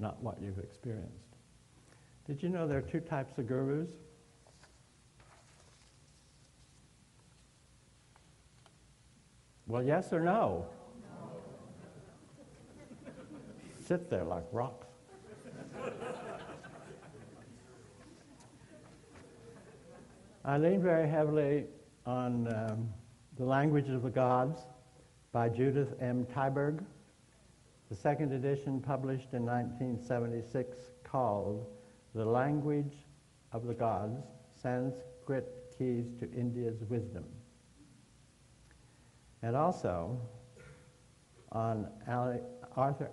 not what you've experienced. Did you know there are two types of gurus? Well, yes or no? Sit there like rocks. I lean very heavily on um, The Language of the Gods by Judith M. Tyberg, the second edition published in 1976 called The Language of the Gods, Sanskrit Keys to India's Wisdom. And also on Arthur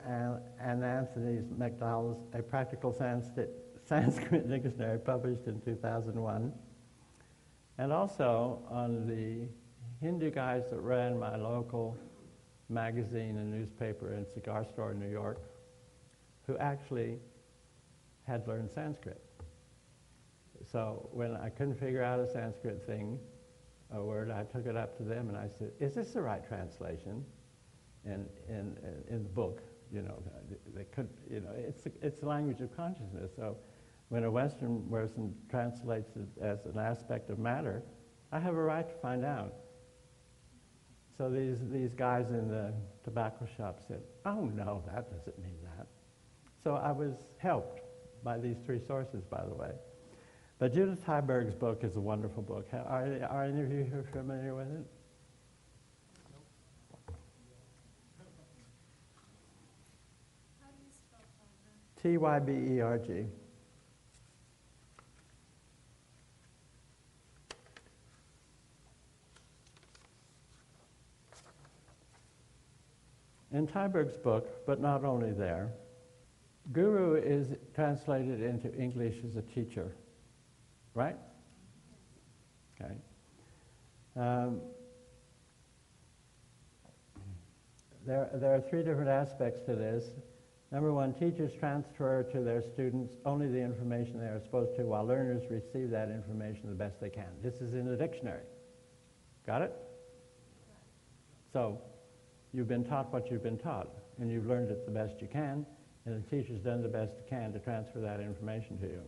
and Anthony MacDonald's A Practical Sanskrit, Sanskrit Dictionary published in 2001 and also on the Hindu guys that ran my local magazine and newspaper and cigar store in New York, who actually had learned Sanskrit. So when I couldn't figure out a Sanskrit thing, a word, I took it up to them and I said, is this the right translation? And in, in, the book, you know, they could, you know, it's, it's the language of consciousness. So when a Western person translates it as an aspect of matter, I have a right to find out. So these, these guys in the tobacco shop said, oh no, that doesn't mean that. So I was helped by these three sources, by the way. But Judith Tyberg's book is a wonderful book. Are, are any of you familiar with it? T In Tyberg's book, but not only there, guru is translated into English as a teacher, right? Okay. Um, there, there are three different aspects to this. Number one, teachers transfer to their students only the information they are supposed to, while learners receive that information the best they can. This is in the dictionary. Got it? So, you've been taught what you've been taught, and you've learned it the best you can, and the teacher's done the best it can to transfer that information to you.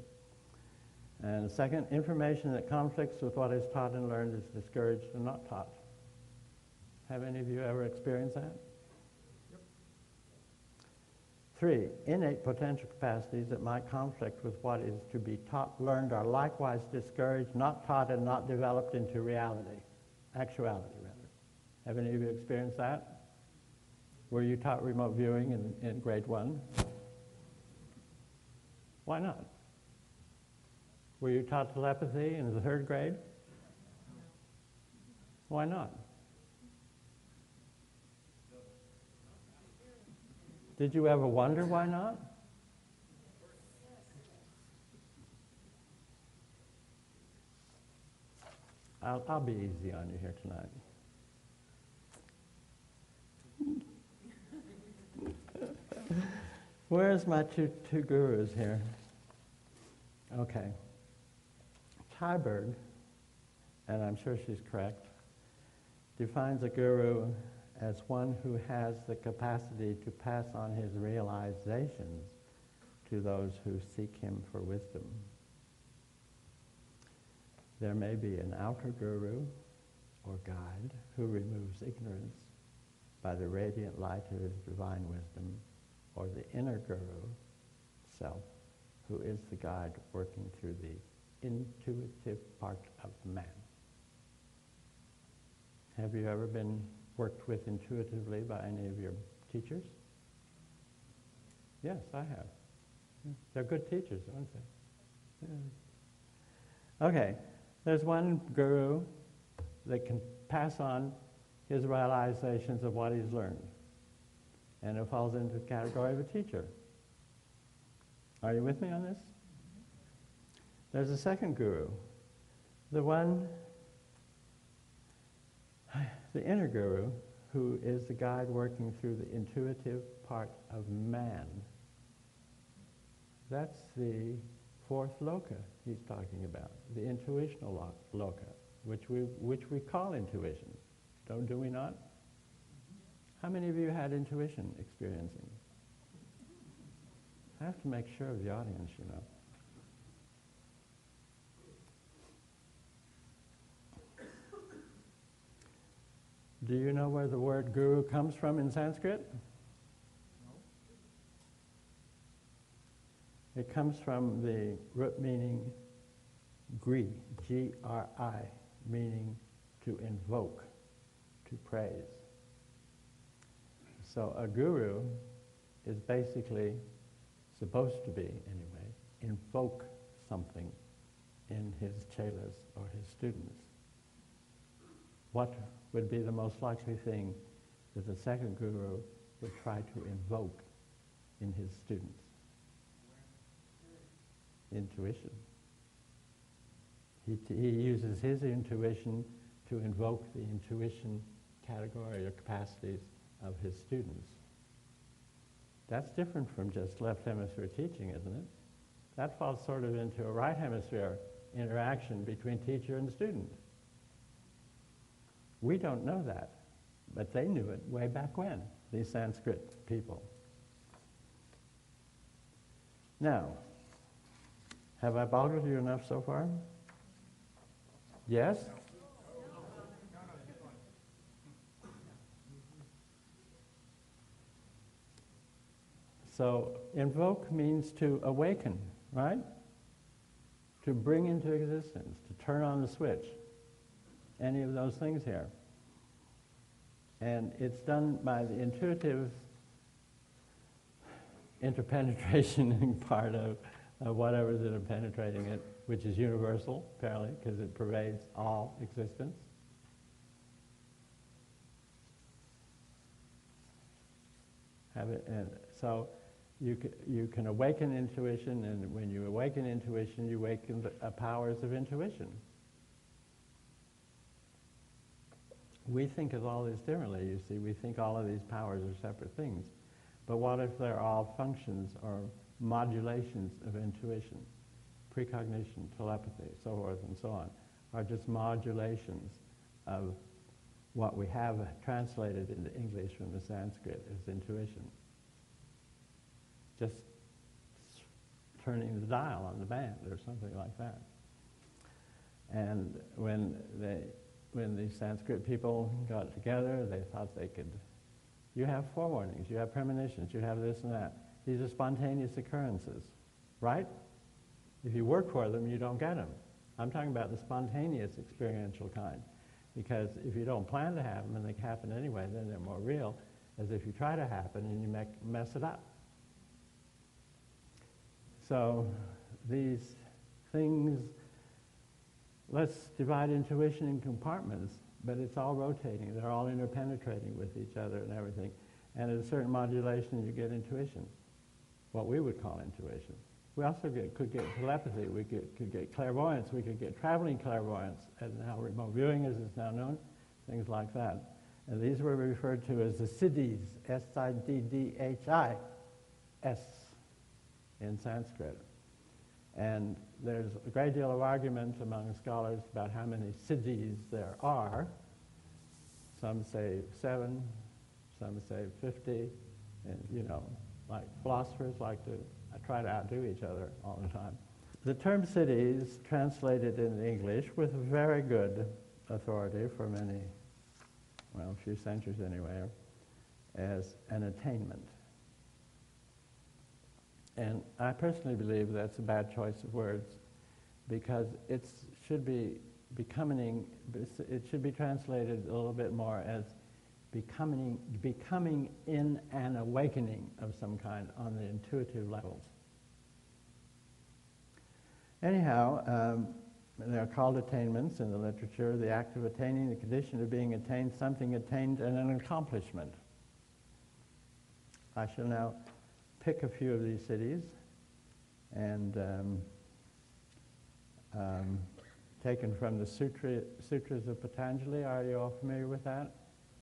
And second, information that conflicts with what is taught and learned is discouraged and not taught. Have any of you ever experienced that? Yep. Three, innate potential capacities that might conflict with what is to be taught, learned, are likewise discouraged, not taught, and not developed into reality, actuality, rather. Have any of you experienced that? Were you taught remote viewing in, in grade one? Why not? Were you taught telepathy in the third grade? Why not? Did you ever wonder why not? I'll, I'll be easy on you here tonight. Where's my two, two gurus here? Okay. Tyberg, and I'm sure she's correct, defines a guru as one who has the capacity to pass on his realizations to those who seek him for wisdom. There may be an outer guru or guide who removes ignorance by the radiant light of his divine wisdom or the inner guru self, who is the guide working through the intuitive part of man. Have you ever been worked with intuitively by any of your teachers? Yes, I have. They're good teachers, aren't they? Yeah. Okay, there's one guru that can pass on his realizations of what he's learned and it falls into the category of a teacher. Are you with me on this? There's a second guru, the one, the inner guru, who is the guide working through the intuitive part of man. That's the fourth loka he's talking about, the intuitional loka, which we, which we call intuition. Don't, do we not? How many of you had intuition experiencing? I have to make sure of the audience, you know. Do you know where the word guru comes from in Sanskrit? It comes from the root meaning gri, G-R-I, meaning to invoke, to praise. So a guru is basically supposed to be, anyway, invoke something in his chelas or his students. What would be the most likely thing that the second guru would try to invoke in his students? Intuition. He, he uses his intuition to invoke the intuition category or capacities of his students. That's different from just left hemisphere teaching, isn't it? That falls sort of into a right hemisphere interaction between teacher and student. We don't know that, but they knew it way back when, these Sanskrit people. Now, have I bothered you enough so far? Yes? So, invoke means to awaken, right? To bring into existence, to turn on the switch. Any of those things here. And it's done by the intuitive interpenetration part of, of whatever's interpenetrating it, which is universal, apparently, because it pervades all existence. Have it, and so you can, you can awaken intuition, and when you awaken intuition, you awaken the uh, powers of intuition. We think of all this differently, you see. We think all of these powers are separate things. But what if they're all functions or modulations of intuition? Precognition, telepathy, so forth and so on, are just modulations of what we have translated into English from the Sanskrit as intuition. Just turning the dial on the band or something like that. And when they when the Sanskrit people got together, they thought they could. You have forewarnings, you have premonitions, you have this and that. These are spontaneous occurrences, right? If you work for them, you don't get them. I'm talking about the spontaneous experiential kind. Because if you don't plan to have them and they happen anyway, then they're more real, as if you try to happen and you mess it up. So these things let's divide intuition in compartments, but it's all rotating. They're all interpenetrating with each other and everything. And at a certain modulation, you get intuition, what we would call intuition. We also get, could get telepathy. We get, could get clairvoyance. We could get traveling clairvoyance, and now remote viewing, as it's now known, things like that. And these were referred to as the siddhis, S-I-D-D-H-I, S in Sanskrit. And there's a great deal of argument among scholars about how many siddhis there are. Some say seven, some say 50, and you know, like philosophers like to try to outdo each other all the time. The term siddhis, translated in English with very good authority for many, well, a few centuries anyway, as an attainment. And I personally believe that's a bad choice of words because it should be becoming, it should be translated a little bit more as becoming, becoming in an awakening of some kind on the intuitive levels. Anyhow, um, they're called attainments in the literature, the act of attaining, the condition of being attained, something attained, and an accomplishment. I shall now pick a few of these siddhis and um, um, taken from the Sutra, Sutras of Patanjali. Are you all familiar with that?